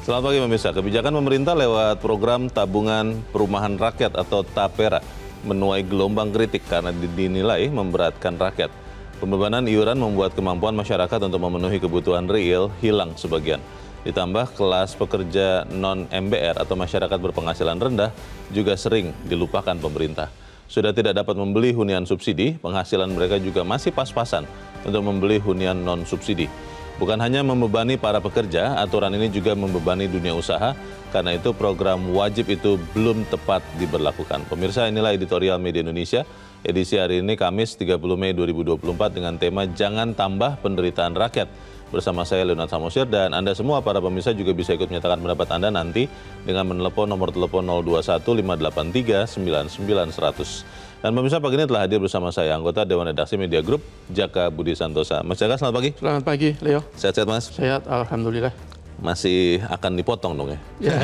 Selamat pagi pemirsa. Kebijakan pemerintah lewat program tabungan perumahan rakyat atau TAPERA menuai gelombang kritik karena dinilai memberatkan rakyat. Pembebanan iuran membuat kemampuan masyarakat untuk memenuhi kebutuhan real hilang sebagian. Ditambah kelas pekerja non-MBR atau masyarakat berpenghasilan rendah juga sering dilupakan pemerintah. Sudah tidak dapat membeli hunian subsidi, penghasilan mereka juga masih pas-pasan untuk membeli hunian non-subsidi. Bukan hanya membebani para pekerja, aturan ini juga membebani dunia usaha, karena itu program wajib itu belum tepat diberlakukan. Pemirsa inilah editorial Media Indonesia, edisi hari ini Kamis 30 Mei 2024 dengan tema Jangan Tambah Penderitaan Rakyat. Bersama saya Leonard Samosir dan Anda semua para pemirsa juga bisa ikut menyatakan pendapat Anda nanti dengan menelepon nomor telepon 021 583 9900. Dan pemirsa pagi ini telah hadir bersama saya, anggota Dewan Redaksi Media Group, Jaka Budi Santosa. Mas Jaka, selamat pagi. Selamat pagi, Leo. Sehat-sehat, Mas? Sehat, Alhamdulillah. Masih akan dipotong dong ya? Ya.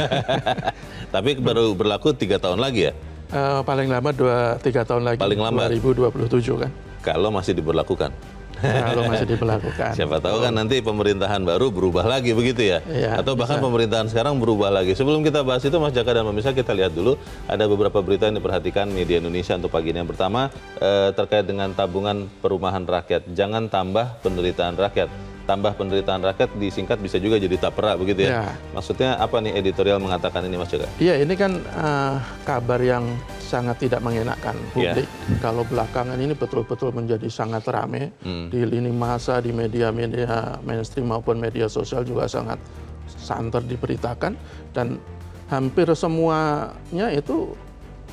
Tapi baru berlaku tiga tahun lagi ya? Uh, paling lama dua tiga tahun lagi. Paling lama? 2027 kan. Kalau masih diberlakukan? Kalau masih diberlakukan. Siapa tahu kan nanti pemerintahan baru berubah lagi begitu ya? Ya, Atau bahkan bisa. pemerintahan sekarang berubah lagi. Sebelum kita bahas itu Mas Jaka dan pemirsa kita lihat dulu ada beberapa berita yang diperhatikan media Indonesia untuk pagi ini. Yang pertama eh, terkait dengan tabungan perumahan rakyat. Jangan tambah penderitaan rakyat. Tambah penderitaan rakyat disingkat bisa juga jadi tapera begitu ya? Ya. Maksudnya apa nih editorial mengatakan ini Mas Jaka? Iya, ini kan uh, kabar yang sangat tidak mengenakan Ya. publik. Kalau belakangan ini betul-betul menjadi sangat rame Hmm. di lini masa, di media-media mainstream maupun media sosial juga sangat santer diberitakan dan hampir semuanya itu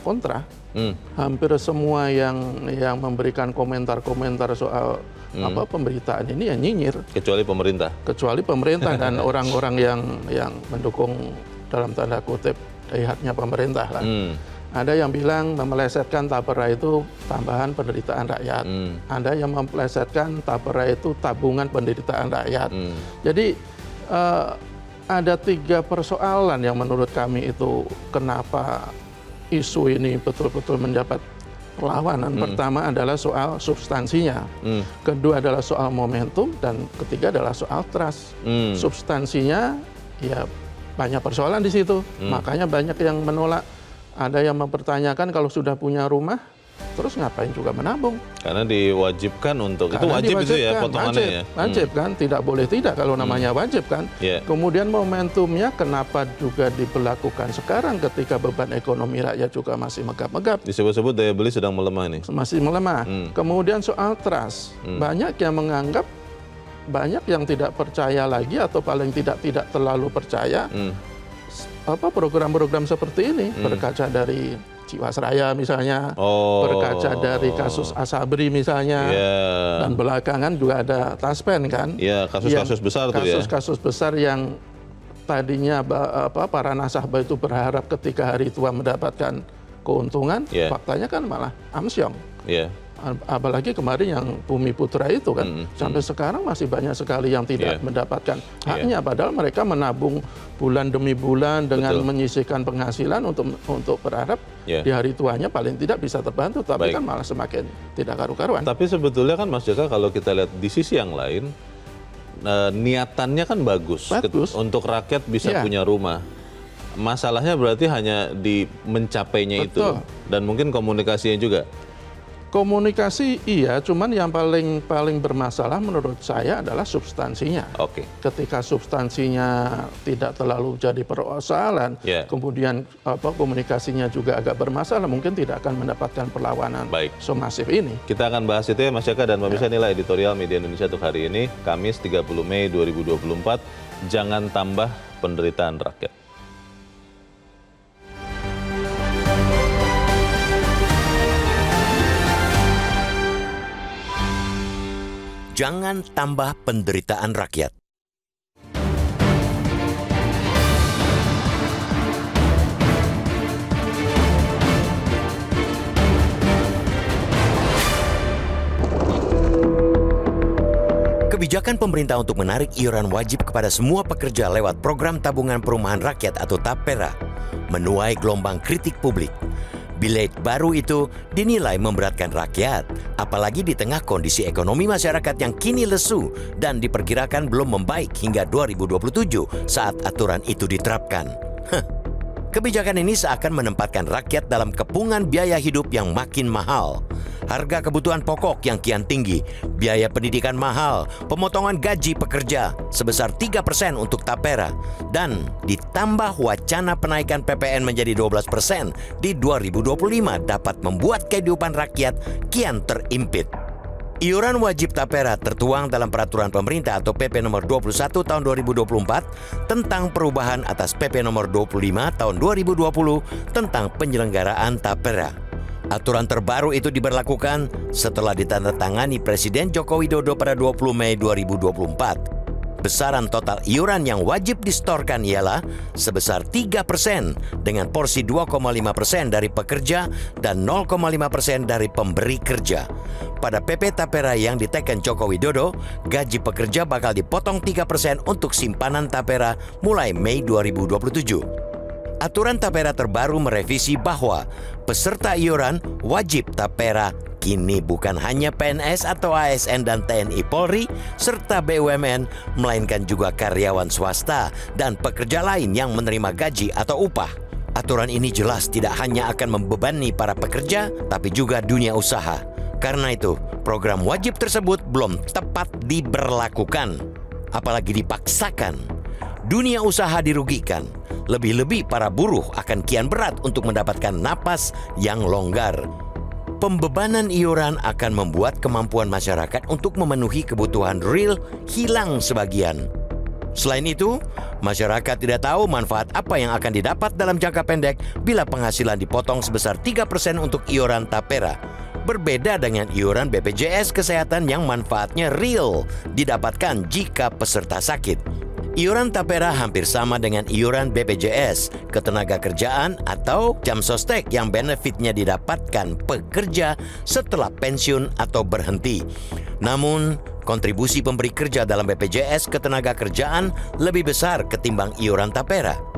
kontra. Hmm. hampir semua yang yang memberikan komentar-komentar soal Hmm. apa pemberitaan ini ya nyinyir Kecuali pemerintah. kecuali pemerintah dan orang-orang yang yang mendukung dalam tanda kutip daihatnya pemerintah lah. Hmm. Ada yang bilang melesetkan tapera itu tambahan penderitaan rakyat. Hmm. Ada yang memplesetkan tapera itu tabungan penderitaan rakyat. Hmm. Jadi eh, ada tiga persoalan yang menurut kami itu kenapa isu ini betul-betul mendapat perlawanan. Pertama adalah soal substansinya, Hmm. kedua adalah soal momentum, dan ketiga adalah soal trust. Hmm. Substansinya ya banyak persoalan di situ, makanya banyak yang menolak. Ada yang mempertanyakan kalau sudah punya rumah, terus ngapain juga menabung? Karena diwajibkan untuk itu Karena wajib itu ya potongannya wajib, ya. Wajib kan, tidak boleh tidak kalau namanya wajib kan. Iya. Kemudian momentumnya kenapa juga diberlakukan sekarang ketika beban ekonomi rakyat juga masih megap-megap, Disebut-sebut daya beli sedang melemah nih. masih melemah. Hmm. Kemudian soal trust, banyak yang menganggap banyak yang tidak percaya lagi atau paling tidak tidak terlalu percaya Hmm. apa program-program seperti ini berkaca dari Jiwasraya misalnya, Oh. berkaca dari kasus Asabri misalnya. Iya. Dan belakangan juga ada Taspen kan. Iya, kasus-kasus besar tuh ya. Kasus-kasus besar yang tadinya apa, para nasabah itu berharap ketika hari tua mendapatkan keuntungan, Iya. faktanya kan malah amsyong. Iya. Apalagi kemarin yang Bumi Putra itu kan, Mm, sampai sekarang masih banyak sekali yang tidak Iya. mendapatkan haknya, padahal mereka menabung bulan demi bulan dengan Betul. menyisihkan penghasilan untuk untuk berharap Iya. di hari tuanya paling tidak bisa terbantu, Baik. tapi kan malah semakin tidak karu-karuan. Tapi sebetulnya kan Mas Jaka kalau kita lihat di sisi yang lain eh, niatannya kan bagus, Bagus. Untuk rakyat bisa Iya. punya rumah. Masalahnya berarti hanya di mencapainya itu Betul. dan mungkin komunikasinya juga. Komunikasi iya, cuman yang paling paling bermasalah menurut saya adalah substansinya. Oke. Ketika substansinya tidak terlalu jadi persoalan, Ya. kemudian apa komunikasinya juga agak bermasalah, mungkin tidak akan mendapatkan perlawanan Baik. semasif ini. Kita akan bahas itu ya Mas Jaka dan pemirsa inilah editorial Media Indonesia untuk hari ini, Kamis 30 Mei 2024. Jangan tambah penderitaan rakyat. Jangan tambah penderitaan rakyat. Kebijakan pemerintah untuk menarik iuran wajib kepada semua pekerja lewat program tabungan perumahan rakyat atau TAPERA menuai gelombang kritik publik. Bilet baru itu dinilai memberatkan rakyat, apalagi di tengah kondisi ekonomi masyarakat yang kini lesu dan diperkirakan belum membaik hingga 2027 saat aturan itu diterapkan. Heh. Kebijakan ini seakan menempatkan rakyat dalam kepungan biaya hidup yang makin mahal. Harga kebutuhan pokok yang kian tinggi, biaya pendidikan mahal, pemotongan gaji pekerja sebesar 3% untuk tapera, dan ditambah wacana penaikan PPN menjadi 12% di 2025 dapat membuat kehidupan rakyat kian terimpit. Iuran wajib tapera tertuang dalam peraturan pemerintah atau PP nomor 21 tahun 2024 tentang perubahan atas PP nomor 25 tahun 2020 tentang penyelenggaraan tapera. Aturan terbaru itu diberlakukan setelah ditandatangani Presiden Joko Widodo pada 20 Mei 2024 besaran total iuran yang wajib distorkan ialah sebesar 3% dengan porsi 2,5% dari pekerja dan 0,5% dari pemberi kerja. Pada PP Tapera yang diteken Joko Widodo, gaji pekerja bakal dipotong 3% untuk simpanan Tapera mulai Mei 2027. Aturan Tapera terbaru merevisi bahwa peserta iuran wajib Tapera kini bukan hanya PNS atau ASN dan TNI Polri serta BUMN, melainkan juga karyawan swasta dan pekerja lain yang menerima gaji atau upah. Aturan ini jelas tidak hanya akan membebani para pekerja, tapi juga dunia usaha. Karena itu, program wajib tersebut belum tepat diberlakukan, apalagi dipaksakan. Dunia usaha dirugikan, lebih-lebih para buruh akan kian berat untuk mendapatkan napas yang longgar. Pembebanan iuran akan membuat kemampuan masyarakat untuk memenuhi kebutuhan real hilang sebagian. Selain itu, masyarakat tidak tahu manfaat apa yang akan didapat dalam jangka pendek bila penghasilan dipotong sebesar 3% untuk iuran tapera. Berbeda dengan iuran BPJS Kesehatan yang manfaatnya real didapatkan jika peserta sakit. Iuran tapera hampir sama dengan iuran BPJS, ketenaga kerjaan atau jam sostek yang benefitnya didapatkan pekerja setelah pensiun atau berhenti. Namun, kontribusi pemberi kerja dalam BPJS ketenaga kerjaan lebih besar ketimbang iuran tapera.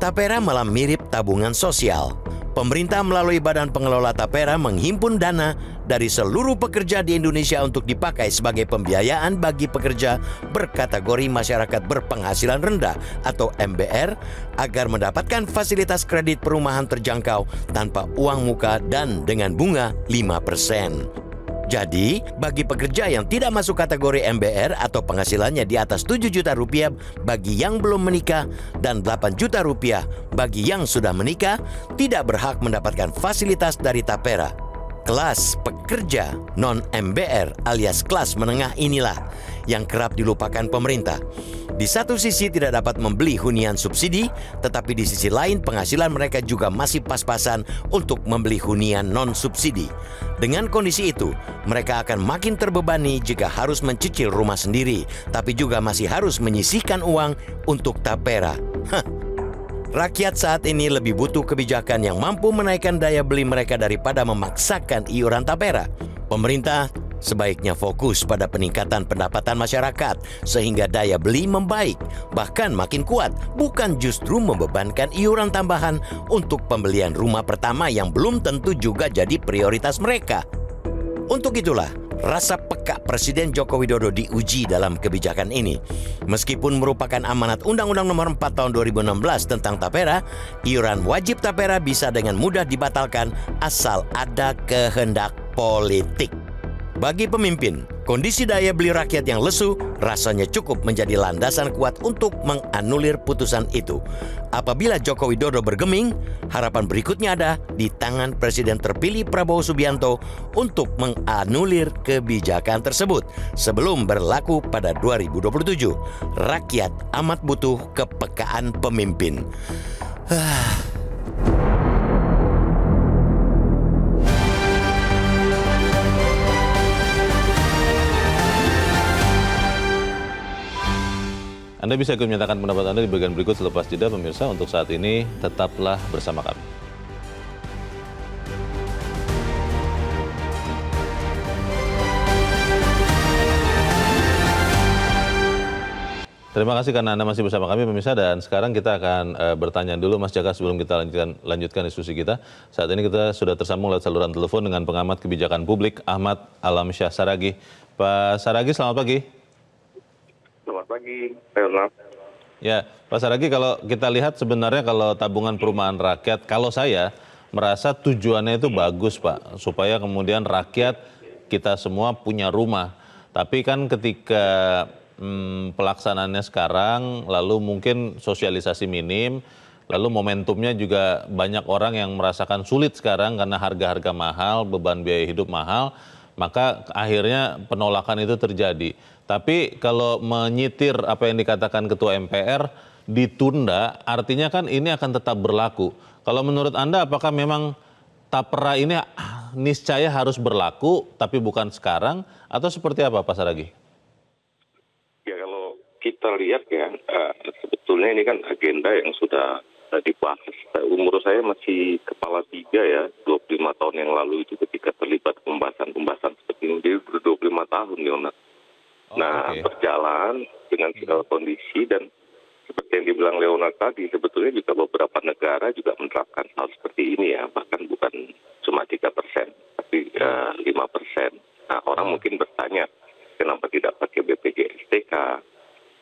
Tapera malah mirip tabungan sosial. Pemerintah melalui Badan Pengelola Tapera menghimpun dana dari seluruh pekerja di Indonesia untuk dipakai sebagai pembiayaan bagi pekerja berkategori masyarakat berpenghasilan rendah atau MBR agar mendapatkan fasilitas kredit perumahan terjangkau tanpa uang muka dan dengan bunga 5%. Jadi, bagi pekerja yang tidak masuk kategori MBR atau penghasilannya di atas 7 juta rupiah bagi yang belum menikah dan 8 juta rupiah bagi yang sudah menikah, tidak berhak mendapatkan fasilitas dari Tapera. Kelas pekerja non-MBR alias kelas menengah inilah yang kerap dilupakan pemerintah. Di satu sisi tidak dapat membeli hunian subsidi, tetapi di sisi lain penghasilan mereka juga masih pas-pasan untuk membeli hunian non-subsidi. Dengan kondisi itu, mereka akan makin terbebani jika harus mencicil rumah sendiri, tapi juga masih harus menyisihkan uang untuk tapera. Hah. Rakyat saat ini lebih butuh kebijakan yang mampu menaikkan daya beli mereka daripada memaksakan iuran tapera. Pemerintah Sebaiknya fokus pada peningkatan pendapatan masyarakat sehingga daya beli membaik, bahkan makin kuat, bukan justru membebankan iuran tambahan untuk pembelian rumah pertama yang belum tentu juga jadi prioritas mereka. Untuk itulah, rasa peka Presiden Joko Widodo diuji dalam kebijakan ini. Meskipun merupakan amanat Undang-Undang Nomor 4 Tahun 2016 tentang tapera, iuran wajib tapera bisa dengan mudah dibatalkan asal ada kehendak politik. Bagi pemimpin, kondisi daya beli rakyat yang lesu rasanya cukup menjadi landasan kuat untuk menganulir putusan itu. Apabila Joko Widodo bergeming, harapan berikutnya ada di tangan Presiden terpilih Prabowo Subianto untuk menganulir kebijakan tersebut sebelum berlaku pada 2027. Rakyat amat butuh kepekaan pemimpin. Anda bisa ikut menyatakan pendapat Anda di bagian berikut selepas jeda pemirsa. Untuk saat ini tetaplah bersama kami. Terima kasih karena Anda masih bersama kami pemirsa dan sekarang kita akan uh, bertanya dulu Mas Jaka sebelum kita lanjutkan, lanjutkan diskusi kita. Saat ini kita sudah tersambung lewat saluran telepon dengan pengamat kebijakan publik Ahmad Alamsyah Saragi. Pak Saragi selamat pagi. Pagi, Leonard. Ya, Pak Saragi kalau kita lihat sebenarnya kalau tabungan perumahan rakyat, kalau saya merasa tujuannya itu bagus Pak, supaya kemudian rakyat kita semua punya rumah. Tapi kan ketika hmm, pelaksanaannya sekarang, lalu mungkin sosialisasi minim, lalu momentumnya juga banyak orang yang merasakan sulit sekarang karena harga-harga mahal, beban biaya hidup mahal, maka akhirnya penolakan itu terjadi. Tapi kalau menyitir apa yang dikatakan Ketua MPR, ditunda, artinya kan ini akan tetap berlaku. Kalau menurut Anda apakah memang tapera ini niscaya harus berlaku, tapi bukan sekarang, atau seperti apa Pak Saragi? kita lihat ya, uh, sebetulnya ini kan agenda yang sudah dibahas. Umur saya masih kepala tiga ya, 25 tahun yang lalu itu ketika terlibat pembahasan-pembahasan seperti ini. Jadi sudah 25 tahun. Oh, nah, okay. berjalan dengan segala hmm. kondisi dan seperti yang dibilang Leonard tadi, sebetulnya juga beberapa negara juga menerapkan hal seperti ini ya, bahkan bukan cuma tiga persen, tapi uh, lima persen. Nah, orang hmm. mungkin bertanya, kenapa tidak pakai BPJS TK,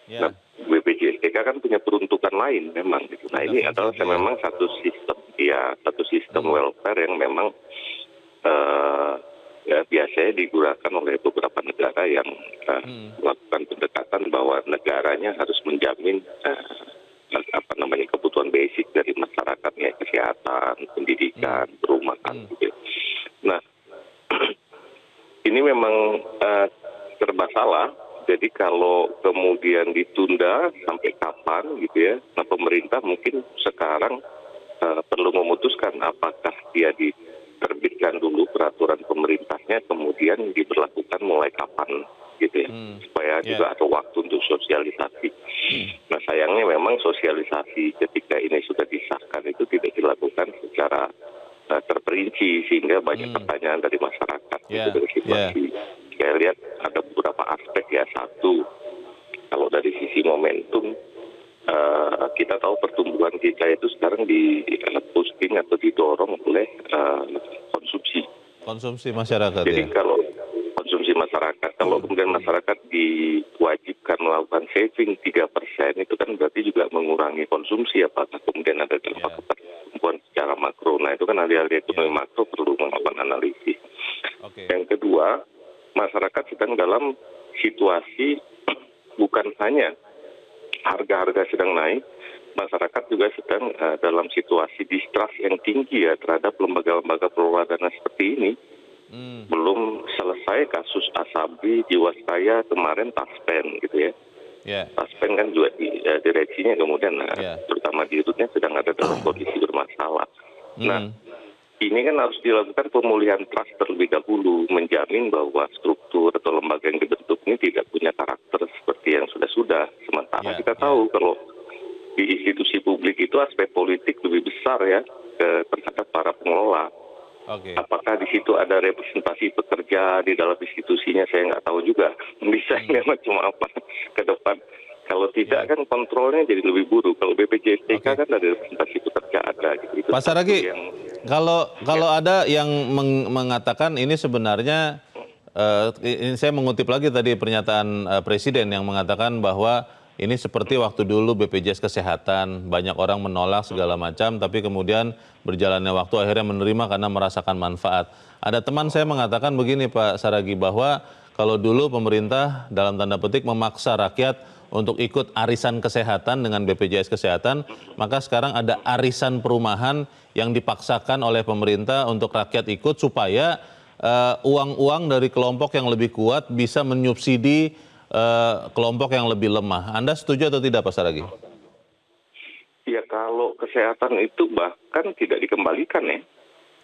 Yeah. Nah, BPJSTK kan punya peruntukan lain memang. Gitu. Nah ini adalah ya. memang satu sistem, ya satu sistem hmm. welfare yang memang uh, ya, biasanya digunakan oleh beberapa negara yang uh, hmm. melakukan pendekatan bahwa negaranya harus menjamin uh, apa namanya kebutuhan basic dari masyarakatnya kesehatan, pendidikan, hmm. perumahan. Hmm. Gitu. Nah ini memang uh, serba salah jadi kalau kemudian ditunda sampai kapan gitu ya, nah pemerintah mungkin sekarang uh, perlu memutuskan apakah dia diterbitkan dulu peraturan pemerintahnya, kemudian diberlakukan mulai kapan gitu ya, hmm. supaya yeah. juga ada waktu untuk sosialisasi. Hmm. Nah sayangnya memang sosialisasi ketika ini sudah disahkan itu tidak dilakukan secara uh, terperinci sehingga banyak hmm. pertanyaan dari masyarakat yeah. gitu, dari situasi. Yeah saya lihat ada beberapa aspek ya. Satu, kalau dari sisi momentum, uh, kita tahu pertumbuhan kita itu sekarang di uh, boosting atau didorong oleh uh, konsumsi. Konsumsi masyarakat Jadi ya? kalau konsumsi masyarakat, kalau hmm. kemudian masyarakat diwajibkan melakukan saving 3 persen, itu kan berarti juga mengurangi konsumsi. Apakah kemudian ada dampak yeah. pertumbuhan secara makro? Nah itu kan ahli-ahli ekonomi yeah. makro perlu melakukan analisis. Okay. Yang kedua, masyarakat sedang dalam situasi bukan hanya harga-harga sedang naik, masyarakat juga sedang uh, dalam situasi distrust yang tinggi ya terhadap lembaga-lembaga pengelola dana seperti ini. Hmm. Belum selesai kasus Asabi, Jiwasraya, kemarin Taspen gitu ya. Yeah. Taspen kan juga di, uh, direksinya kemudian, uh, yeah. terutama di sedang ada dalam kondisi bermasalah. Hmm. Nah, ini kan harus dilakukan pemulihan trust terlebih dahulu, menjamin bahwa struktur atau lembaga yang dibentuk ini tidak punya karakter seperti yang sudah-sudah. Sementara yeah, kita ya. tahu kalau di institusi publik itu aspek politik lebih besar ya terhadap para pengelola. Okay. Apakah di situ ada representasi pekerja di dalam institusinya saya nggak tahu juga. Bisa hmm. macam apa ke depan. Kalau tidak yeah. kan kontrolnya jadi lebih buruk. Kalau BPJS-TK okay. kan ada representasi pekerja ada. Gitu. Itu Pak Saragi, yang... kalau kalau ya. ada yang meng mengatakan ini sebenarnya, uh, ini saya mengutip lagi tadi pernyataan uh, Presiden yang mengatakan bahwa ini seperti waktu dulu BPJS Kesehatan, banyak orang menolak segala macam, tapi kemudian berjalannya waktu akhirnya menerima karena merasakan manfaat. Ada teman saya mengatakan begini Pak Saragi, bahwa kalau dulu pemerintah dalam tanda petik memaksa rakyat untuk ikut arisan kesehatan dengan BPJS Kesehatan, maka sekarang ada arisan perumahan yang dipaksakan oleh pemerintah untuk rakyat ikut supaya eh, uang-uang uh, dari kelompok yang lebih kuat bisa menyubsidi uh, kelompok yang lebih lemah. Anda setuju atau tidak Pak Saragi? Ya kalau kesehatan itu bahkan tidak dikembalikan ya.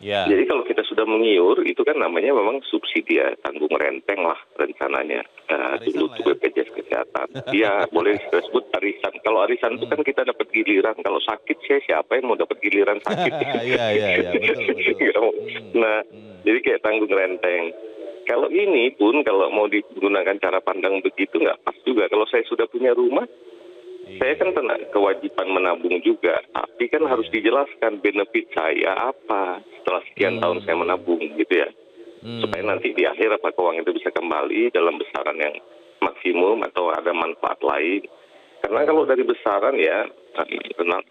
Ya. Jadi kalau kita sudah mengiur, itu kan namanya memang subsidi ya, tanggung renteng lah rencananya uh, dulu untuk ya? BPJS Kesehatan. Iya, boleh disebut arisan. Kalau arisan hmm. itu kan hmm. kita dapat giliran. Kalau sakit saya siapa yang mau dapat giliran sakit? Iya, iya, iya, hmm. Nah, hmm. jadi kayak tanggung renteng. Kalau ini pun kalau mau digunakan cara pandang begitu nggak pas juga. Kalau saya sudah punya rumah, saya kan kena kewajiban menabung juga, tapi kan harus dijelaskan benefit saya apa setelah sekian tahun saya menabung gitu ya. Supaya nanti di akhir apakah uang itu bisa kembali dalam besaran yang maksimum atau ada manfaat lain. Karena kalau dari besaran ya,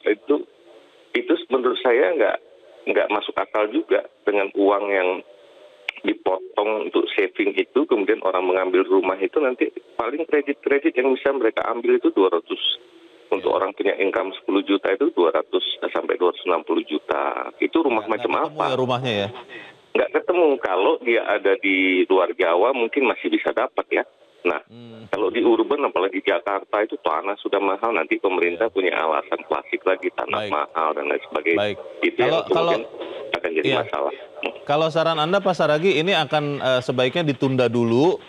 itu itu menurut saya nggak nggak masuk akal juga dengan uang yang dipotong untuk saving itu kemudian orang mengambil rumah itu nanti paling kredit-kredit yang bisa mereka ambil itu 200 untuk orang punya income 10 juta itu 200 sampai 260 juta. Itu rumah macam Nggak ketemu apa? ya rumahnya ya. nggak ketemu. Kalau dia ada di luar Jawa mungkin masih bisa dapat ya nah Hmm. kalau di urban apalagi di Jakarta itu tanah sudah mahal nanti pemerintah punya alasan klasik lagi tanah Baik. mahal dan lain sebagainya Baik. itu Kalau- yang kemudian akan jadi Iya. masalah Kalau saran Anda Pak Saragi ini akan eh, sebaiknya ditunda dulu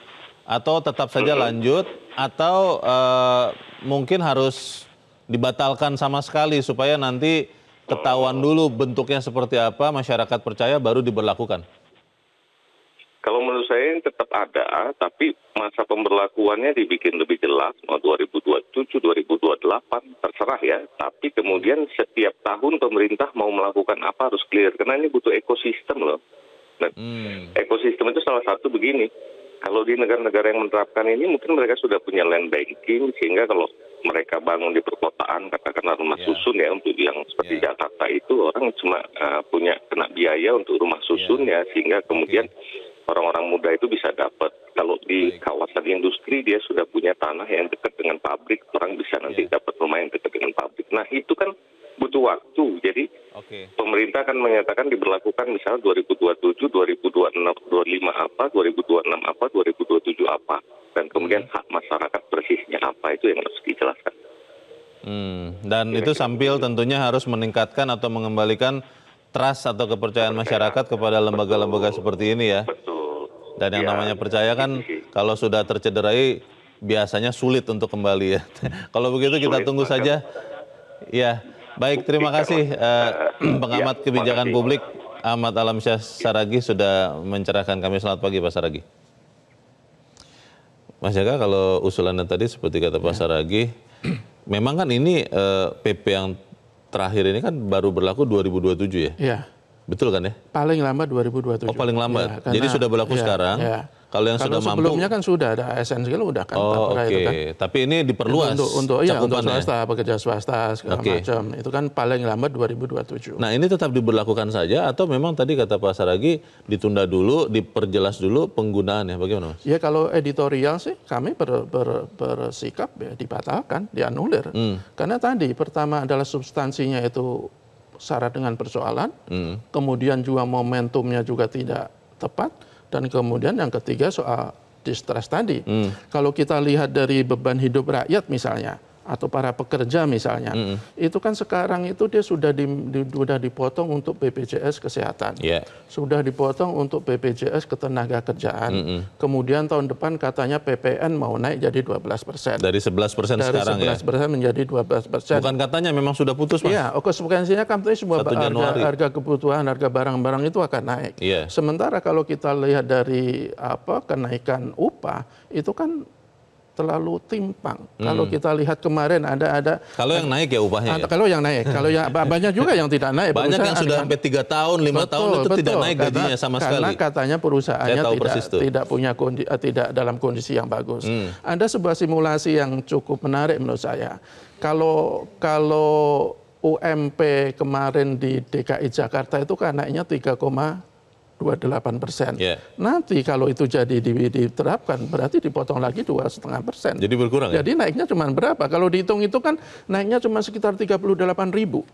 atau tetap saja lanjut atau eh, mungkin harus dibatalkan sama sekali supaya nanti ketahuan dulu bentuknya seperti apa masyarakat percaya baru diberlakukan. Kalau menurut saya ini tetap ada, tapi masa pemberlakuannya dibikin lebih jelas, mau 2027, 2028, terserah ya. Tapi kemudian setiap tahun pemerintah mau melakukan apa harus clear, karena ini butuh ekosistem loh. Dan Hmm. ekosistem itu salah satu begini, kalau di negara-negara yang menerapkan ini mungkin mereka sudah punya land banking, sehingga kalau mereka bangun di perkotaan, katakanlah rumah Ya. susun ya, untuk yang seperti Ya. Jakarta itu orang cuma uh, punya kena biaya untuk rumah susun ya, sehingga kemudian orang-orang muda itu bisa dapat. Kalau di kawasan industri dia sudah punya tanah yang dekat dengan pabrik, orang bisa nanti Ya. dapat rumah yang dekat dengan pabrik. Nah itu kan butuh waktu. Jadi Oke. pemerintah akan menyatakan diberlakukan misalnya 2027, 2025 apa, 2026 apa, 2027 apa. Dan kemudian hak masyarakat persisnya apa itu yang harus dijelaskan. Hmm, dan itu sambil tentunya harus meningkatkan atau mengembalikan trust atau kepercayaan masyarakat kepada lembaga-lembaga seperti ini ya. Betul. Dan yang Ya, namanya percaya kan gitu sih. kalau sudah tercederai biasanya sulit untuk kembali ya. kalau begitu kita Sulit, tunggu saja. Ya, baik terima kasih eh, pengamat Ya, kebijakan publik Ahmad Alamsyah Saragi sudah mencerahkan kami. Selamat pagi Pak Saragi. Mas Jaka kalau usulannya tadi seperti kata Pak Saragi, memang kan ini eh, PP yang terakhir ini kan baru berlaku 2027 ya? Ya, Betul kan ya? paling lambat 2027. Oh paling lambat. Ya, Jadi karena- sudah berlaku ya, sekarang. ya. Kalau yang Kalau sudah mampu sebelumnya kan sudah ada ASN segala udah kan Oh oke, itu kan. tapi ini diperluas untuk untuk iya untuk swasta, pekerja swasta segala Oke. macam. Itu kan paling lambat 2027. Nah ini tetap diberlakukan saja atau memang tadi kata Pak Saragi ditunda dulu, diperjelas dulu penggunaannya, bagaimana Mas? Ya kalau editorial sih kami ber, ber- bersikap ya dibatalkan, dianulir. Hmm. Karena tadi pertama adalah substansinya itu syarat dengan persoalan, Hmm. kemudian juga momentumnya juga tidak tepat, dan kemudian yang ketiga soal distrust tadi. Hmm. Kalau kita lihat dari beban hidup rakyat misalnya, atau para pekerja misalnya, Hmm. itu kan sekarang itu dia sudah di, di- sudah dipotong untuk BPJS kesehatan Ya, sudah dipotong untuk BPJS ketenaga kerjaan. Kemudian tahun depan katanya PPN mau naik jadi 12 persen. dari 11 persen Dari sekarang 11 ya. persen menjadi 12 persen. Bukan katanya memang sudah putus Mas? Iya, oh, konsekuensinya kan semua 1 harga, harga kebutuhan, harga barang-barang itu akan naik. Iya. Sementara kalau kita lihat dari apa kenaikan upah itu kan terlalu timpang. Kalau kita lihat kemarin ada ada Kalau yang naik ya upahnya ada- ya? kalau yang naik, kalau yang banyak juga yang tidak naik. Banyak yang sudah sampai 3 tahun, 5 tahun itu tidak naik Karena- gajinya sama karena sekali. katanya perusahaannya tidak tidak punya kondi, eh, tidak dalam kondisi yang bagus. Hmm. Ada sebuah simulasi yang cukup menarik menurut saya. Kalau kalau UMP kemarin di DKI Jakarta itu kan naiknya 3,28 persen. Ya. Nanti kalau itu jadi di- diterapkan berarti dipotong lagi dua setengah persen. Jadi berkurang ya? Jadi naiknya cuma berapa? Kalau dihitung itu kan naiknya cuma sekitar 38 ribu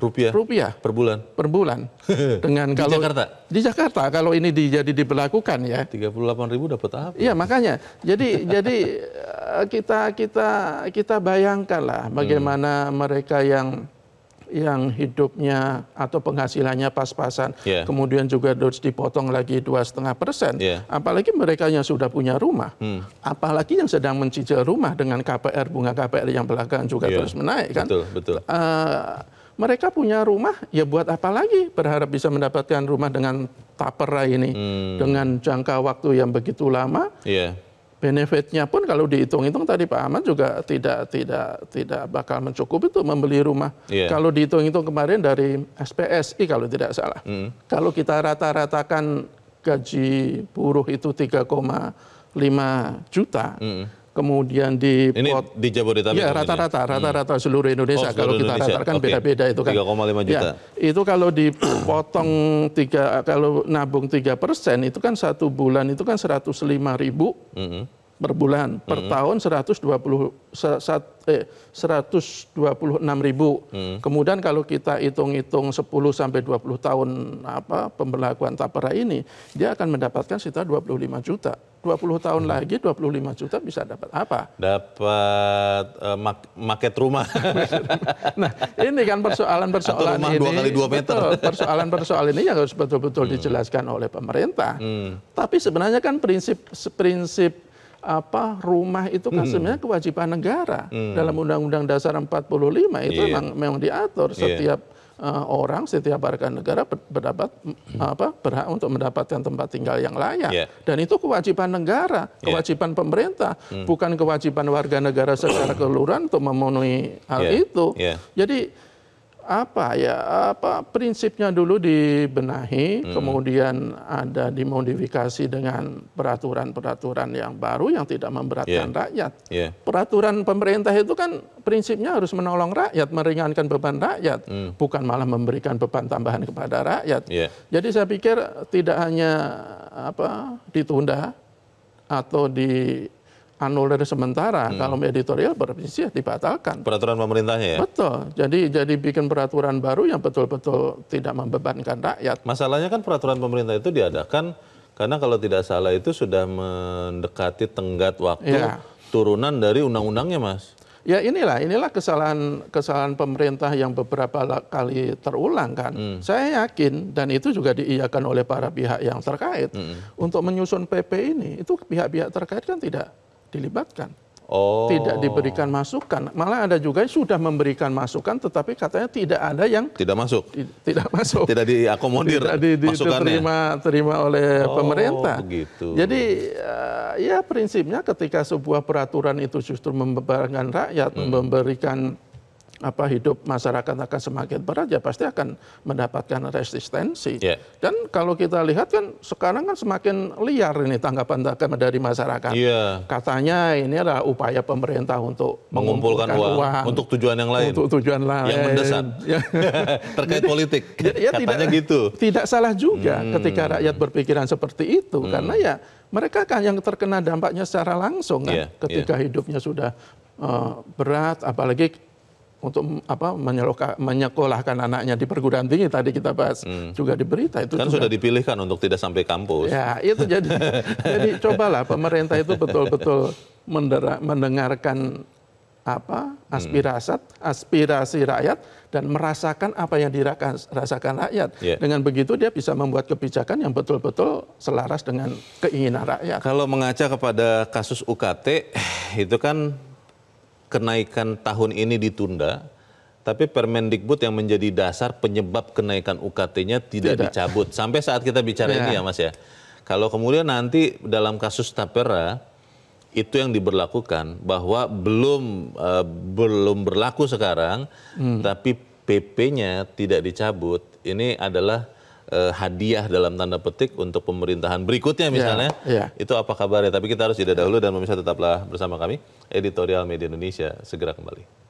Rupiah rupiah per bulan. per bulan. Dengan Di kalau Jakarta? di Jakarta kalau ini di, jadi diberlakukan ya. 38 ribu dapat apa? Iya makanya. Jadi jadi eh, kita kita kita bayangkan lah bagaimana mereka yang yang hidupnya atau penghasilannya pas-pasan, Iya. kemudian juga harus dipotong lagi dua setengah persen. Apalagi mereka yang sudah punya rumah, Hmm. apalagi yang sedang mencicil rumah dengan KPR bunga KPR yang belakangan juga Iya. terus menaik kan. Betul, betul. Eh, mereka punya rumah, ya buat apa lagi berharap bisa mendapatkan rumah dengan tapera ini, Hmm. dengan jangka waktu yang begitu lama, Iya. Benefitnya pun kalau dihitung-hitung tadi Pak Ahmad juga tidak tidak tidak bakal mencukupi itu membeli rumah. Iya. Kalau dihitung-hitung kemarin dari SPSI kalau tidak salah. Kalau kita rata-ratakan gaji buruh itu 3,5 juta. Kemudian di Ini di Jabodetabek. Ya rata-rata, rata-rata seluruh Indonesia. Oh, kalau seluruh kita Indonesia. ratakan beda-beda itu kan. 3,5 juta. Ya, itu kalau dipotong tiga, kalau nabung tiga persen itu kan satu bulan itu kan 105 ribu Mm-mm. Per bulan, per tahun 120 se- sat- eh, 126 ribu. Kemudian kalau kita hitung-hitung 10 sampai 20 tahun apa pemberlakuan tapera ini, dia akan mendapatkan sekitar 25 juta. 20 tahun lagi 25 juta bisa dapat apa? Dapat eh, mak- market rumah. Nah, ini kan persoalan-persoalan ini. dua kali dua meter. Betul, persoalan-persoalan ini yang harus betul-betul dijelaskan oleh pemerintah. Tapi sebenarnya kan prinsip prinsip apa rumah itu kan sebenarnya kewajiban negara. Dalam Undang-Undang Dasar 45 itu Iya. memang memang diatur Iya. setiap eh, orang, setiap warga negara ber- berdapat mm, apa berhak untuk mendapatkan tempat tinggal yang layak. Iya. Dan itu kewajiban negara, kewajiban pemerintah, bukan kewajiban warga negara secara keseluruhan untuk memenuhi hal Iya. itu. Iya. Jadi apa ya apa prinsipnya dulu dibenahi, Hmm. kemudian ada dimodifikasi dengan peraturan-peraturan yang baru yang tidak memberatkan Iya. rakyat. Iya. Peraturan pemerintah itu kan prinsipnya harus menolong rakyat, meringankan beban rakyat, bukan malah memberikan beban tambahan kepada rakyat. Hmm. Iya. Jadi saya pikir tidak hanya apa ditunda atau di anulir sementara Hmm. kalau editorial berprinsip dibatalkan. Peraturan pemerintahnya ya. Betul. Jadi jadi bikin peraturan baru yang betul-betul tidak membebankan rakyat. Masalahnya kan peraturan pemerintah itu diadakan karena kalau tidak salah itu sudah mendekati tenggat waktu Iya. turunan dari undang-undangnya, Mas. Ya inilah inilah kesalahan kesalahan pemerintah yang beberapa kali terulang kan. Hmm. Saya yakin dan itu juga diiyakan oleh para pihak yang terkait Hmm. untuk menyusun PP ini itu pihak-pihak terkait kan tidak dilibatkan. Oh. Tidak diberikan masukan. Malah ada juga yang sudah memberikan masukan tetapi katanya tidak ada yang Tidak masuk. ti- tidak masuk. Tidak diakomodir tidak di, di- diterima terima oleh Oh, pemerintah. begitu. Jadi eh, ya prinsipnya ketika sebuah peraturan itu justru membebankan rakyat, Hmm. memberikan apa hidup masyarakat akan semakin berat ya pasti akan mendapatkan resistensi. Ya. Dan kalau kita lihat kan sekarang kan semakin liar ini tanggapan-tanggapan dari masyarakat. Iya. Katanya ini adalah upaya pemerintah untuk Mengumpulkan uang, untuk tujuan yang lain. Untuk tujuan lain. Yang mendesak. Ya. Terkait politik. Ya, ya, Katanya tidak, gitu. Tidak salah juga Hmm. ketika rakyat berpikiran seperti itu, karena ya mereka kan yang terkena dampaknya secara langsung kan, Iya, ketika hidupnya sudah eh, berat, apalagi untuk apa menyeloka- menyekolahkan anaknya di perguruan tinggi tadi kita bahas juga di berita itu Hmm. Kan juga. sudah dipilihkan untuk tidak sampai kampus. Ya, itu jadi jadi cobalah pemerintah itu betul-betul mendera- mendengarkan apa aspirasi aspirasi rakyat dan merasakan apa yang dirasakan rakyat. Ya. Dengan begitu dia bisa membuat kebijakan yang betul-betul selaras dengan keinginan rakyat. Kalau mengaca kepada kasus UKT, itu kan kenaikan tahun ini ditunda, tapi Permendikbud yang menjadi dasar penyebab kenaikan UKT-nya tidak, Tidak. dicabut. Sampai saat kita bicara Ya. ini ya Mas ya. Kalau kemudian nanti dalam kasus Tapera, itu yang diberlakukan bahwa belum eh, belum berlaku sekarang, tapi PP-nya tidak dicabut. Ini adalah eh, hadiah dalam tanda petik untuk pemerintahan berikutnya misalnya. ya. Itu apa kabarnya? Tapi kita harus jeda dahulu dan pemirsa tetaplah bersama kami. Editorial Media Indonesia segera kembali.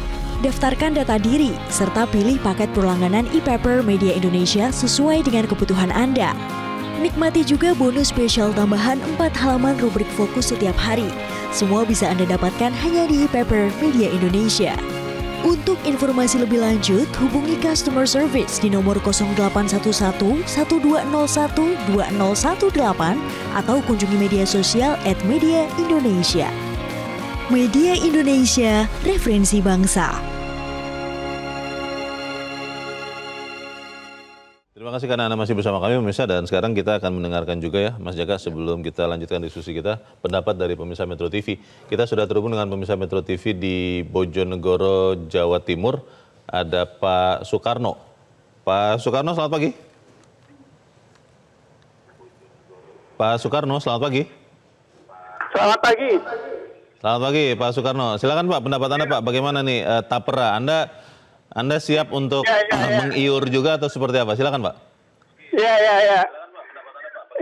daftarkan data diri, serta pilih paket perlangganan e-paper Media Indonesia sesuai dengan kebutuhan Anda. Nikmati juga bonus spesial tambahan 4 halaman rubrik fokus setiap hari. Semua bisa Anda dapatkan hanya di e-paper Media Indonesia. Untuk informasi lebih lanjut, hubungi customer service di nomor 0811 1201 2018 atau kunjungi media sosial at Media Indonesia. Media Indonesia, referensi bangsa. Terima kasih karena Anda masih bersama kami pemirsa dan sekarang kita akan mendengarkan juga ya Mas Jaka sebelum kita lanjutkan diskusi kita pendapat dari pemirsa Metro TV. Kita sudah terhubung dengan pemirsa Metro TV di Bojonegoro, Jawa Timur. Ada Pak Soekarno. Pak Soekarno selamat pagi. Pak Soekarno selamat pagi. Selamat pagi. Selamat pagi Pak Soekarno. Silakan Pak pendapat Anda Pak bagaimana nih uh, Tapera? Anda anda siap untuk ya, ya, ya. mengiur juga atau seperti apa? Silakan Pak. Ya, ya, ya.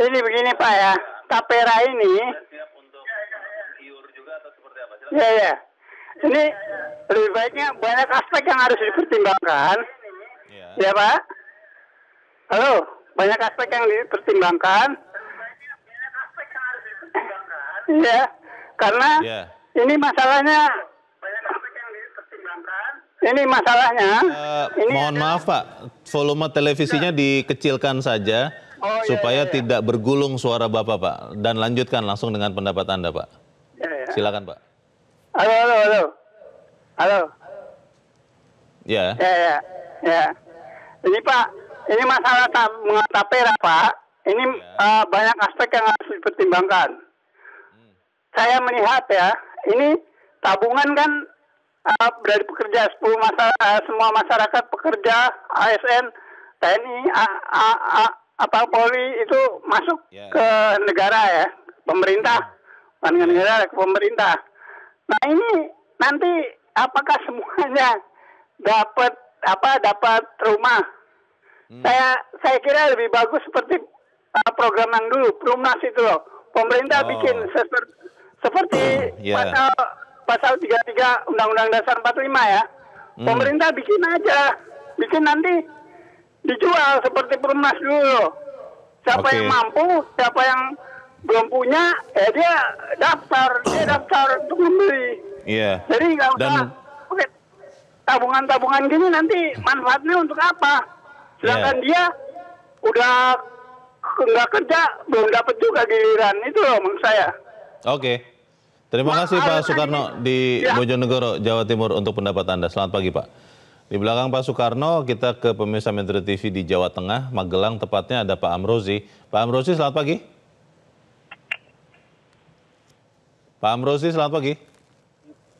Ini begini Pak ya, tapera ini. Ya, ya. Ini lebih baiknya banyak aspek yang harus dipertimbangkan. Ya, ya Pak. Halo, banyak aspek yang dipertimbangkan. Ya, karena ya. ini masalahnya ini masalahnya. Uh, ini mohon ada... maaf Pak, volume televisinya dikecilkan saja oh, iya, supaya iya, iya. tidak bergulung suara Bapak Pak. Dan lanjutkan langsung dengan pendapat Anda Pak. Iya, iya. Silakan Pak. Halo, halo, halo. Halo. Ya. Ya, ya. ya. Ini Pak, ini masalah tapera Pak. Ini ya. uh, banyak aspek yang harus dipertimbangkan. Hmm. Saya melihat ya, ini tabungan kan uh, dari pekerja 10 masa, uh, semua masyarakat pekerja ASN TNI a, a, a, apa Polri itu masuk yeah. ke negara ya pemerintah bukan yeah. negara ke pemerintah nah ini nanti apakah semuanya dapat apa dapat rumah hmm. saya saya kira lebih bagus seperti uh, program yang dulu Perumnas itu loh pemerintah oh. bikin seperti seperti yeah. pasal pasal 33 Undang-Undang Dasar 45 ya. Hmm. Pemerintah bikin aja, bikin nanti dijual seperti perumnas dulu. Siapa okay. yang mampu, siapa yang belum punya, ya dia daftar, dia daftar untuk membeli. Iya. Yeah. Jadi nggak usah Dan... tabungan-tabungan gini nanti manfaatnya untuk apa? Sedangkan yeah. dia udah nggak kerja, belum dapat juga giliran itu loh menurut saya. Oke. Okay. Terima kasih Pak Soekarno di ya. Bojonegoro, Jawa Timur untuk pendapat Anda. Selamat pagi Pak. Di belakang Pak Soekarno, kita ke pemirsa Metro TV di Jawa Tengah, Magelang, tepatnya ada Pak Amrozi. Pak Amrozi, selamat pagi. Pak Amrozi, selamat pagi.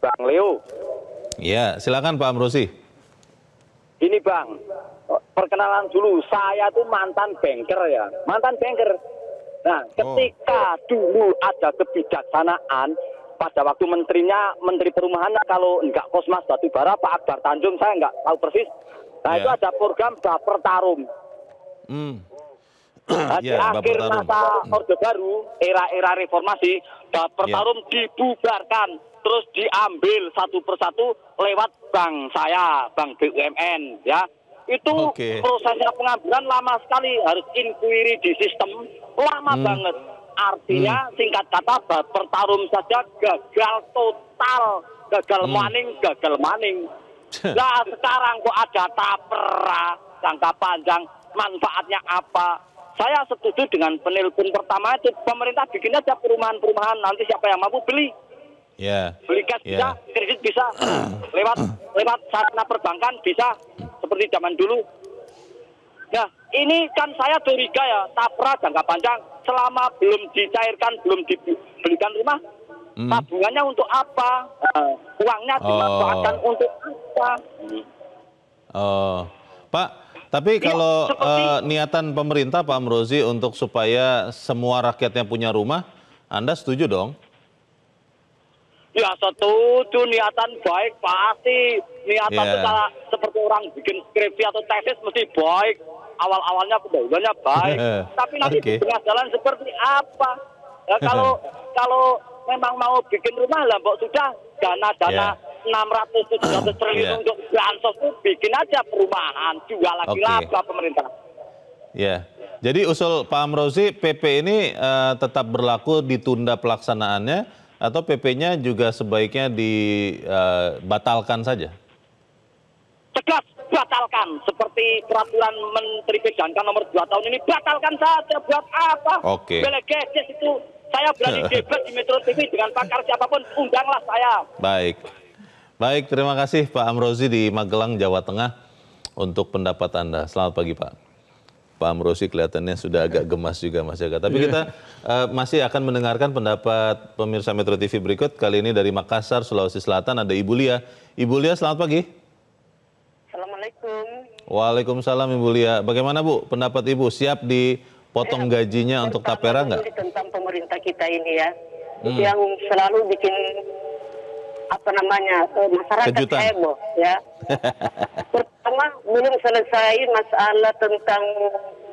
Bang Leo. Ya, silakan Pak Amrozi. Ini Bang, perkenalan dulu. Saya tuh mantan banker ya, mantan banker. Nah, ketika oh. dulu ada kebijaksanaan, pada waktu menterinya menteri perumahan kalau enggak Kosmas Batubara Pak Akbar Tanjung saya enggak tahu persis. Nah yeah. itu ada program Baper Tarum. Hmm. Nah, yeah, di akhir masa Orde Baru, era-era reformasi, Baper yeah. Tarum dibubarkan, terus diambil satu persatu lewat bank saya, bank BUMN, ya. Itu okay. prosesnya pengambilan lama sekali, harus inquiry di sistem, lama hmm. banget. Artinya hmm. singkat kata bertarung saja gagal total, gagal hmm. maning, gagal maning. Nah sekarang kok ada tapera jangka panjang, manfaatnya apa? Saya setuju dengan penelpon pertama itu pemerintah bikin aja perumahan-perumahan nanti siapa yang mampu beli. Yeah. Beli cash yeah. bisa, kredit bisa, lewat lewat sarana perbankan bisa, seperti zaman dulu. Nah, ini kan saya curiga ya, tapra jangka panjang selama belum dicairkan, belum dibelikan rumah, hmm. tabungannya untuk apa? Uh, uangnya dimanfaatkan oh. untuk apa? Oh, Pak, tapi ya, kalau seperti, uh, niatan pemerintah Pak Amrozi untuk supaya semua rakyatnya punya rumah, Anda setuju dong? Ya setuju niatan baik pasti niatan yeah. seperti orang bikin skripsi atau tesis mesti baik awal-awalnya pendahuluannya baik, tapi nanti okay. di tengah jalan seperti apa? Ya, kalau kalau memang mau bikin rumah lah, mbok sudah dana-dana enam ratus tujuh ratus triliun yeah. untuk bansos itu bikin aja perumahan, jual lagi okay. laba pemerintah. Ya, yeah. jadi usul Pak Amrozi PP ini uh, tetap berlaku ditunda pelaksanaannya atau PP-nya juga sebaiknya dibatalkan uh, saja? Batalkan seperti peraturan Menteri PJNK nomor 2 tahun ini batalkan saja buat apa? Oke. Belegeses itu saya berani debat di Metro TV dengan pakar siapa pun undanglah saya. Baik. Baik, terima kasih Pak Amrozi di Magelang, Jawa Tengah untuk pendapat Anda. Selamat pagi Pak. Pak Amrozi kelihatannya sudah agak gemas juga Mas Jaga. Tapi kita eh, masih akan mendengarkan pendapat pemirsa Metro TV berikut. Kali ini dari Makassar, Sulawesi Selatan ada Ibu Lia. Ibu Lia, selamat pagi. Assalamualaikum. Waalaikumsalam Ibu Lia. Bagaimana Bu pendapat Ibu? Siap dipotong gajinya untuk tapera nggak? Tentang pemerintah kita ini ya, yang selalu bikin apa namanya eh, masyarakat Kejutan. heboh ya. Pertama belum selesai masalah tentang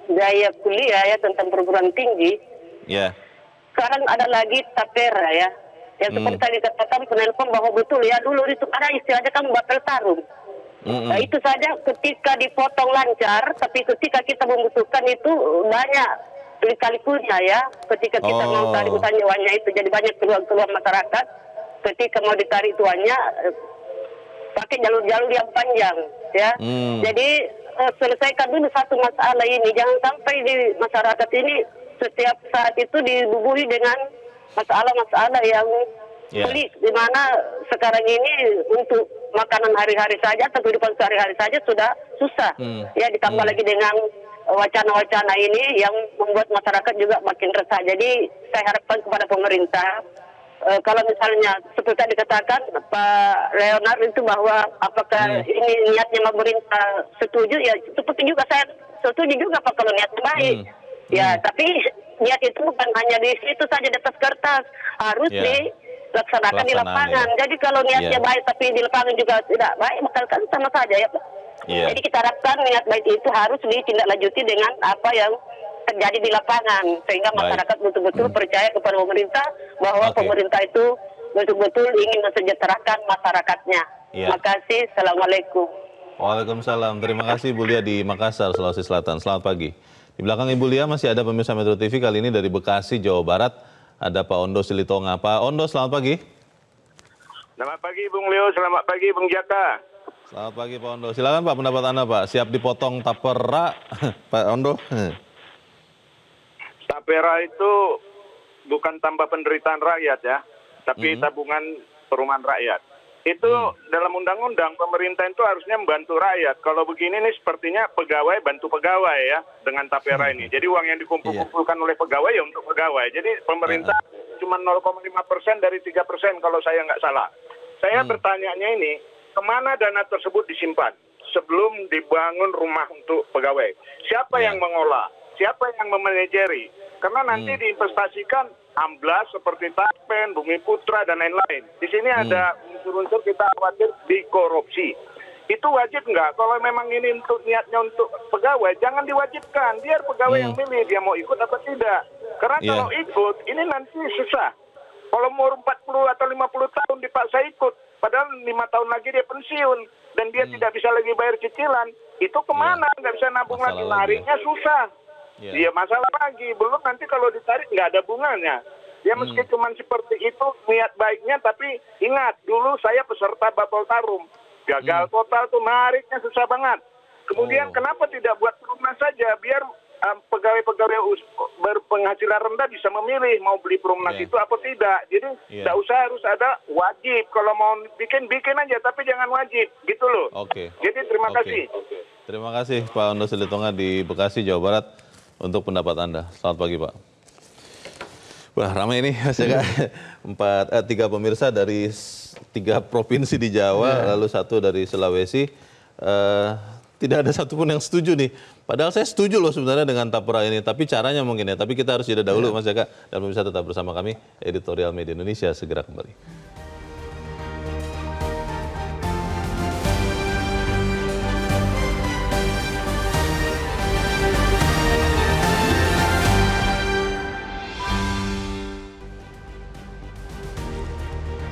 biaya kuliah ya tentang perguruan tinggi. Ya. Sekarang ada lagi tapera ya. Yang seperti tadi katakan penelpon bahwa betul ya dulu itu ada istilahnya kan batal tarung. Mm-mm. Nah, itu saja ketika dipotong lancar, tapi ketika kita membutuhkan itu banyak lika-likunya ya. Ketika kita Oh. mau tarik utang nyawanya itu jadi banyak keluar-keluar masyarakat. Ketika mau ditarik tuannya pakai jalur-jalur yang panjang ya. Hmm. Jadi eh, selesaikan dulu satu masalah ini. Jangan sampai di masyarakat ini setiap saat itu dibubuhi dengan masalah-masalah yang Ya. sulit di mana sekarang ini untuk makanan hari-hari saja atau kehidupan sehari-hari saja sudah susah. Hmm. Ya ditambah Hmm. lagi dengan wacana-wacana ini yang membuat masyarakat juga makin resah. Jadi saya harapkan kepada pemerintah eh, kalau misalnya seperti tadi dikatakan Pak Leonard itu bahwa apakah Hmm. ini niatnya pemerintah setuju ya seperti juga saya setuju juga Pak kalau niatnya baik. Hmm. Ya, tapi niat itu bukan hanya di situ saja di atas kertas, harus Ya. dilaksanakan di Pelaksanaan, lapangan. ya. Jadi kalau niatnya Ya. baik tapi di lapangan juga tidak baik, maka kan sama saja ya. Iya. Jadi kita harapkan niat baik itu harus ditindaklanjuti dengan apa yang terjadi di lapangan sehingga Baik. masyarakat betul-betul percaya kepada pemerintah bahwa Oke. pemerintah itu betul-betul ingin mensejahterakan masyarakatnya. Iya. Terima kasih. Assalamualaikum. Waalaikumsalam. Terima kasih Ibu Lia di Makassar, Sulawesi Selatan. Selamat pagi. Di belakang Ibu Lia masih ada pemirsa Metro TV kali ini dari Bekasi, Jawa Barat. Ada Pak Ondo Silitonga. Pak Ondo, selamat pagi. Selamat pagi Bung Leo, selamat pagi Bung Jaka. Selamat pagi Pak Ondo. Silakan Pak pendapat Anda Pak. Siap dipotong tapera Pak Ondo? Tapera itu bukan tambah penderitaan rakyat ya, tapi tabungan perumahan rakyat. Itu dalam undang-undang pemerintah itu harusnya membantu rakyat. Kalau begini nih sepertinya pegawai bantu pegawai ya dengan tapera ini. Jadi uang yang dikumpul-kumpulkan oleh pegawai ya untuk pegawai. Jadi pemerintah cuma 0,5 persen dari 3 persen kalau saya nggak salah. Saya bertanyanya ini, ke mana dana tersebut disimpan sebelum dibangun rumah untuk pegawai? Siapa Ya. yang mengolah? Siapa yang memanajeri? Karena nanti diinvestasikan amblas seperti Tapen, Bumi Putra, dan lain-lain. Di sini ada unsur-unsur kita khawatir dikorupsi. Itu wajib nggak? Kalau memang ini untuk niatnya untuk pegawai, jangan diwajibkan. Biar pegawai yang milih dia mau ikut atau tidak. Karena Iya. kalau ikut, ini nanti susah. Kalau umur 40 atau 50 tahun dipaksa ikut, padahal lima tahun lagi dia pensiun dan dia tidak bisa lagi bayar cicilan, itu ke mana? Nggak bisa nabung Masalah lagi, lagi. nariknya susah. Iya masalah lagi, belum nanti kalau ditarik nggak ada bunganya. Ya meski cuma seperti itu niat baiknya, tapi ingat dulu saya peserta bubble tarum, gagal total tuh nariknya susah banget. Kemudian Oh. kenapa tidak buat rumah saja biar um, pegawai-pegawai us- berpenghasilan rendah bisa memilih mau beli perumnas Iya. itu apa tidak. Jadi Iya. tidak usah harus ada wajib. Kalau mau bikin bikin aja, tapi jangan wajib, gitu loh. Oke. Jadi terima Oke. kasih. Terima kasih Pak Ondo Silitonga di Bekasi, Jawa Barat untuk pendapat Anda. Selamat pagi Pak. Wah ramai ini Mas Eka. Empat, eh, tiga pemirsa dari tiga provinsi di Jawa, lalu satu dari Sulawesi. Eh, tidak ada satupun yang setuju nih. Padahal saya setuju loh sebenarnya dengan tapera ini, tapi caranya mungkin ya. Tapi kita harus jeda dahulu Mas Eka. Dan pemirsa tetap bersama kami, Editorial Media Indonesia segera kembali.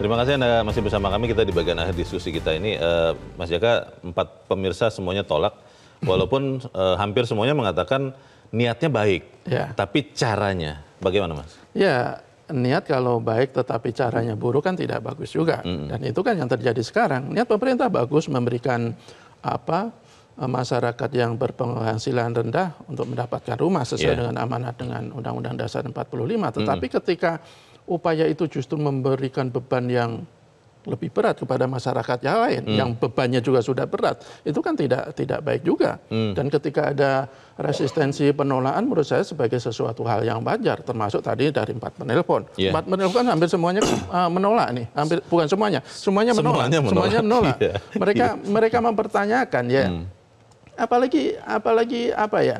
Terima kasih Anda masih bersama kami. Kita di bagian akhir diskusi kita ini, eh, Mas Jaka, empat pemirsa semuanya tolak, walaupun eh, hampir semuanya mengatakan niatnya baik, Ya. tapi caranya bagaimana, Mas? Ya, niat kalau baik tetapi caranya buruk kan tidak bagus juga. Dan itu kan yang terjadi sekarang. Niat pemerintah bagus memberikan apa eh, masyarakat yang berpenghasilan rendah untuk mendapatkan rumah sesuai Yeah. dengan amanat dengan Undang-Undang Dasar 45. Tetapi ketika upaya itu justru memberikan beban yang lebih berat kepada masyarakat yang lain, yang bebannya juga sudah berat, itu kan tidak tidak baik juga. Dan ketika ada resistensi penolakan, menurut saya sebagai sesuatu hal yang wajar, termasuk tadi dari empat penelpon. Iya. Empat penelpon hampir semuanya uh, menolak nih, hampir bukan semuanya, semuanya menolak, Semuanya menolak. semuanya menolak. Iya. Mereka mereka mempertanyakan ya, apalagi apalagi apa ya,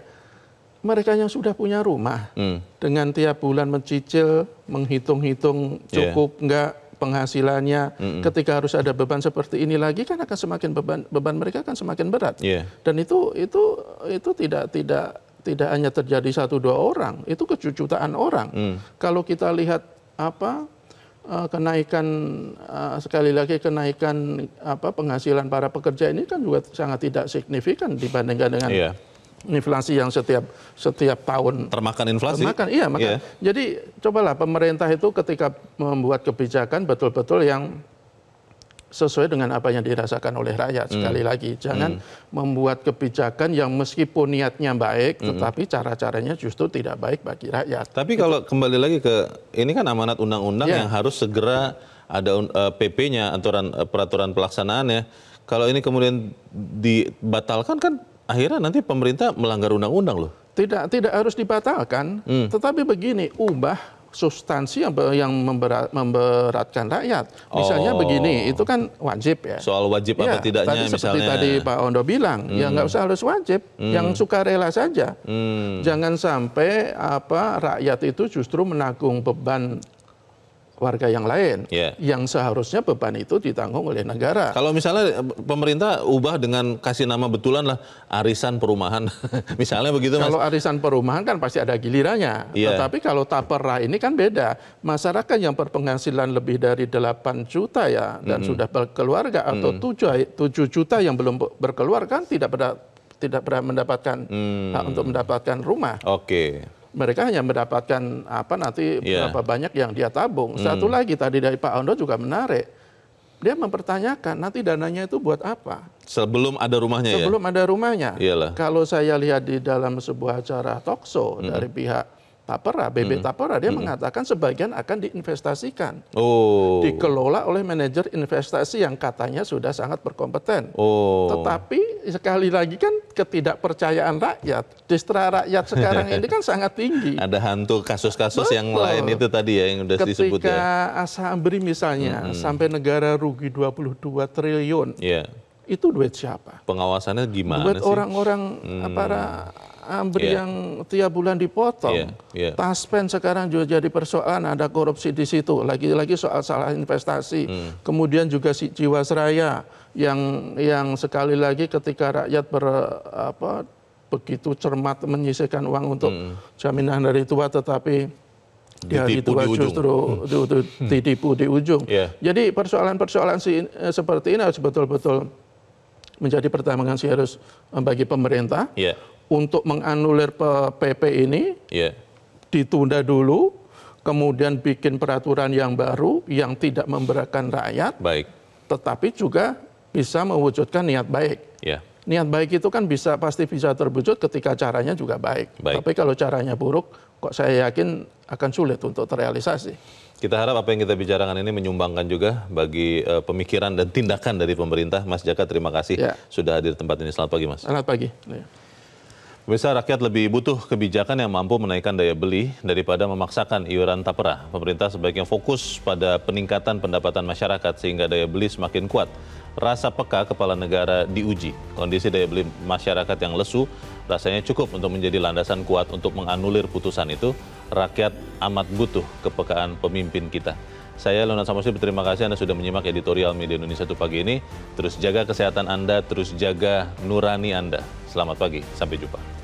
mereka yang sudah punya rumah Hmm. dengan tiap bulan mencicil, menghitung-hitung Iya. cukup enggak penghasilannya, ketika harus ada beban seperti ini lagi kan akan semakin beban beban mereka akan semakin berat. Iya. Dan itu itu itu tidak tidak tidak hanya terjadi satu dua orang, itu kejujutaan orang. Hmm. Kalau kita lihat apa eh, kenaikan eh, sekali lagi kenaikan apa penghasilan para pekerja ini kan juga sangat tidak signifikan dibandingkan dengan Iya. Inflasi yang setiap setiap tahun Termakan inflasi. Makan, iya Iya. makan. Jadi cobalah pemerintah itu ketika membuat kebijakan betul-betul yang sesuai dengan apa yang dirasakan oleh rakyat. Hmm. Sekali lagi, jangan membuat kebijakan yang meskipun niatnya baik, Hmm. tetapi cara-caranya justru tidak baik bagi rakyat. Tapi kalau kembali lagi ke ini kan amanat undang-undang Iya. yang harus segera ada un- eh, PP-nya, aturan eh, peraturan pelaksanaannya. Kalau ini kemudian dibatalkan kan akhirnya nanti pemerintah melanggar undang-undang loh. Tidak tidak harus dibatalkan, Hmm. tetapi begini, ubah substansi yang, yang memberat- memberatkan rakyat. Misalnya Oh. begini, itu kan wajib ya. Soal wajib apa Ya, tidaknya tadi seperti misalnya. tadi Pak Ondo bilang, ya nggak usah harus wajib, yang suka rela saja. Hmm. Jangan sampai apa rakyat itu justru menanggung beban warga yang lain, Ya. yang seharusnya beban itu ditanggung oleh negara. Kalau misalnya eh, pemerintah ubah dengan kasih nama betulan lah arisan perumahan, misalnya begitu mas. Kalau arisan perumahan kan pasti ada gilirannya. Iya. Tetapi kalau tapera ini kan beda. Masyarakat yang berpenghasilan lebih dari 8 juta ya dan sudah berkeluarga atau 7 7 juta yang belum berkeluarga kan tidak ber, tidak pernah mendapatkan Hmm. hak untuk mendapatkan rumah. Oke. Mereka hanya mendapatkan apa nanti Iya. berapa banyak yang dia tabung. Satu lagi tadi dari Pak Ondo juga menarik. Dia mempertanyakan nanti dananya itu buat apa? Sebelum ada rumahnya ya. Sebelum ada rumahnya. Iyalah. Kalau saya lihat di dalam sebuah acara talkshow dari pihak Tapera, BB Tapera, dia mengatakan sebagian akan diinvestasikan, Oh. dikelola oleh manajer investasi yang katanya sudah sangat berkompeten. Oh. Tetapi sekali lagi kan ketidakpercayaan rakyat, distra rakyat sekarang ini kan sangat tinggi. Ada hantu kasus-kasus yang lain itu tadi ya yang udah disebut Ketika ya. Asa Amri misalnya sampai negara rugi 22 triliun, Iya. itu duit siapa? Pengawasannya gimana buat sih? orang-orang para AMBRI Iya. yang tiap bulan dipotong. Iya, iya. Taspen sekarang juga jadi persoalan, ada korupsi di situ. Lagi-lagi soal salah investasi. Hmm. Kemudian juga si Jiwasraya yang yang sekali lagi ketika rakyat ber apa begitu cermat menyisihkan uang untuk jaminan dari tua tetapi Hmm. Ditipu tua di ujung. Hmm. justru du- ditipu di ujung. Iya. Jadi persoalan-persoalan si- eh, seperti ini harus betul-betul menjadi pertimbangan serius eh, bagi pemerintah Iya. Untuk menganulir PP ini Iya. ditunda dulu, kemudian bikin peraturan yang baru yang tidak memberatkan rakyat, Baik. tetapi juga bisa mewujudkan niat baik. Ya. Niat baik itu kan bisa pasti bisa terwujud ketika caranya juga baik. Baik. Tapi kalau caranya buruk, kok saya yakin akan sulit untuk terrealisasi. Kita harap apa yang kita bicarakan ini menyumbangkan juga bagi eh, pemikiran dan tindakan dari pemerintah. Mas Jaka, terima kasih Ya. sudah hadir di tempat ini. Selamat pagi, Mas. Selamat pagi. Pemirsa rakyat lebih butuh kebijakan yang mampu menaikkan daya beli daripada memaksakan iuran tapera. Pemerintah sebaiknya fokus pada peningkatan pendapatan masyarakat sehingga daya beli semakin kuat. Rasa peka kepala negara diuji. Kondisi daya beli masyarakat yang lesu rasanya cukup untuk menjadi landasan kuat untuk menganulir putusan itu. Rakyat amat butuh kepekaan pemimpin kita. Saya Leonard Samusi berterima kasih Anda sudah menyimak editorial Media Indonesia itu pagi ini. Terus jaga kesehatan Anda, terus jaga nurani Anda. Selamat pagi, sampai jumpa.